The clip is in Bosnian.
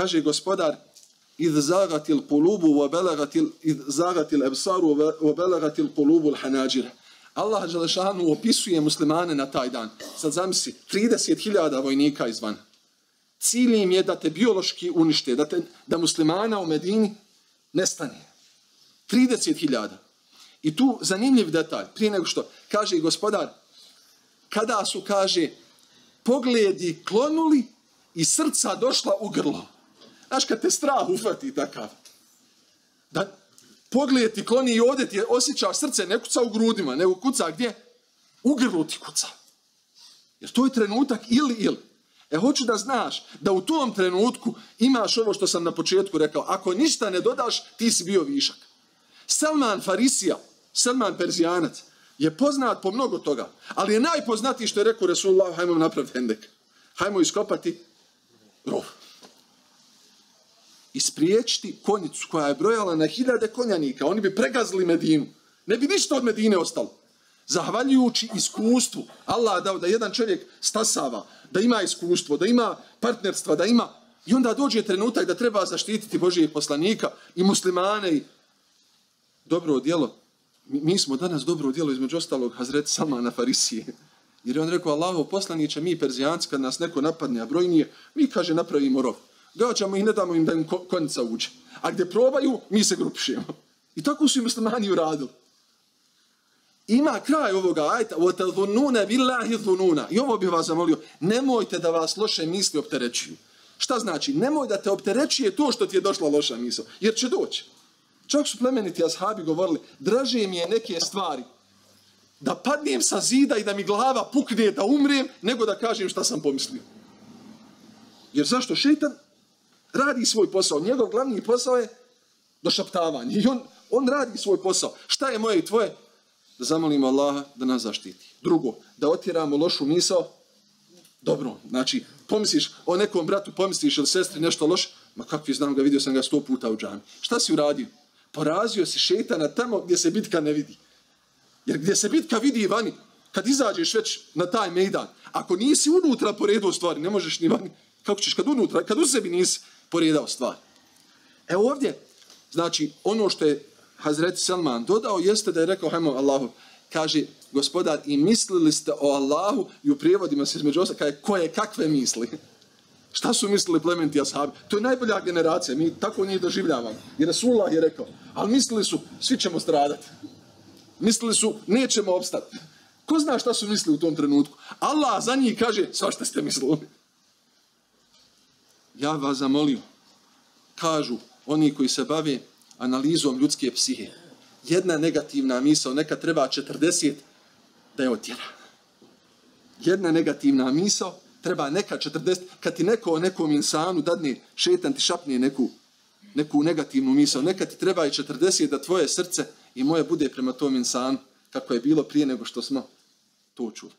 kaže gospodar, idh zagatil kulubu wa belagatil, idh zagatil ebsaru wa belagatil kulubu l'hanađira. Allah Đelešanu opisuje muslimane na taj dan. Sad zamisli, 30.000 vojnika izvan. Cilj im je da te biološki unište, da, te, da muslimana u Medini nestane. 30.000. I tu zanimljiv detalj, prije nego što kaže gospodar, kada su, kaže, pogledi klonuli i srca došla u grlo. Znaš, kad te strah ufati takav, da pogled ti kloni i ovdje ti osjećaš srce, ne kuca u grudima, nego kuca gdje? U grlu ti kuca. Jer to je trenutak ili ili. E, hoću da znaš da u tom trenutku imaš ovo što sam na početku rekao. Ako ništa ne dodaš, ti si bio višak. Salman Farisija, Salman Perzijanac, je poznat po mnogo toga. Ali je najpoznatiji što je rekao Resulullah, hajmo napraviti hendek. Hajmo iskopati rov spriječiti konjicu koja je brojala na hiljade konjanika. Oni bi pregazili Medinu. Ne bi ništa od Medine ostalo. Zahvaljujući iskustvu, Allah dao da jedan čovjek stasava, da ima iskustvo, da ima partnerstva, da ima... I onda dođe trenutak da treba zaštititi Božijeg poslanika i muslimane i dobro djelo. Mi, mi smo danas dobro djelo između ostalog Hazret Salmana Farisije. Jer je on rekao, Allaho poslaniće, mi perzijanci, kad nas neko napadne, a brojnije, mi, kaže, napravimo rov Gađamo i ne damo im da im konica uđe. A gdje probaju, mi se grupišemo. I tako su i muslimani uradili. Ima kraj ovoga ajta, وَتَذُنُّونَ بِاللَّهِ ذُنُّونَ I ovo bih vas zamolio, nemojte da vas loše misli opterećuju. Šta znači? Nemoj da te opterećuje to što ti je došla loša misla, jer će doći. Čak su plemeniti ashabi govorili, draže mi je neke stvari da padnem sa zida i da mi glava pukne da umrem, nego da kažem šta sam pomislio. Jer zašto? Šeitan radi svoj posao. Njegov glavni posao je došaptavanje. I on, on radi svoj posao. Šta je moje i tvoje? Da zamolimo Allaha da nas zaštiti. Drugo, da otjeramo lošu misao. Dobro, znači, pomisliš o nekom bratu, pomisliš ili sestri nešto loše, ma kakvi znam ga, vidio sam ga sto puta u džami. Šta si uradio? Porazio si šetana tamo gdje se bitka ne vidi. Jer gdje se bitka vidi vani, kad izađeš već na taj mejdan, ako nisi unutra poredao stvari, ne možeš ni vani, kako ćeš kad unutra, kad u sebi nisi poredao stvar. E ovdje, znači, ono što je Hazret Salman dodao, jeste da je rekao, hajmo Allahu, kaže, gospodar, i mislili ste o Allahu, i u prijevodima se između osam, kaže, koje, kakve misli? Šta su mislili plementi ashabi? To je najbolja generacija, mi tako njih doživljavamo. I Rasulullah je rekao, ali mislili su, svi ćemo stradati. Mislili su, nećemo opstati. Ko zna šta su mislili u tom trenutku? Allah za njih kaže, sva šta ste mislili. Ja vas zamolio, kažu oni koji se bave analizom ljudske psihe, jedna negativna misao, neka treba 40 da je otjera. Jedna negativna misao, treba neka 40, kad ti neko o nekom insanu dadne, šetan ti šapne neku, neku negativnu misao, neka ti treba i 40 da tvoje srce i moje bude prema tom insanu, kako je bilo prije nego što smo to čuli.